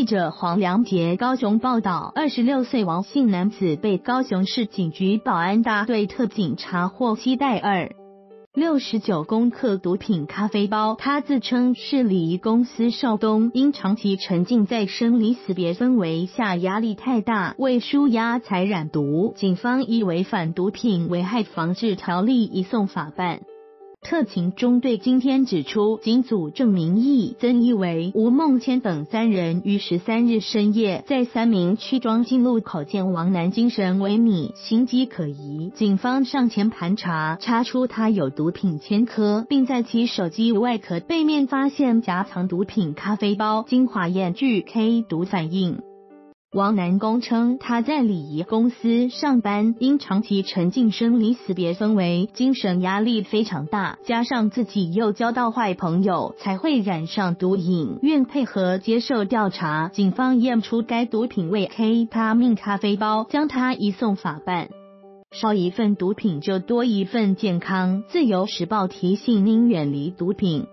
记者黄良杰高雄报道，二十六岁王姓男子被高雄市警局保安大队特警查获携带二六十九公克毒品咖啡包。他自称是礼仪公司少东，因长期沉浸在生离死别氛围下，压力太大，为舒压才染毒。警方以违反毒品危害防治条例移送法办。特勤中队今天指出，警组郑明义、曾一维、吴梦谦等三人于十三日深夜在三明区庄进路口见王男精神萎靡，形迹可疑。警方上前盘查，查出他有毒品前科，并在其手机外壳背面发现夹藏毒品咖啡包，经化验具 K 毒反应。王南公称，他在礼仪公司上班，因长期沉浸生离死别氛围，精神压力非常大，加上自己又交到坏朋友，才会染上毒瘾。愿配合接受调查，警方验出该毒品为 K 他命咖啡包，将他移送法办。少一份毒品就多一份健康。自由时报提醒您远离毒品。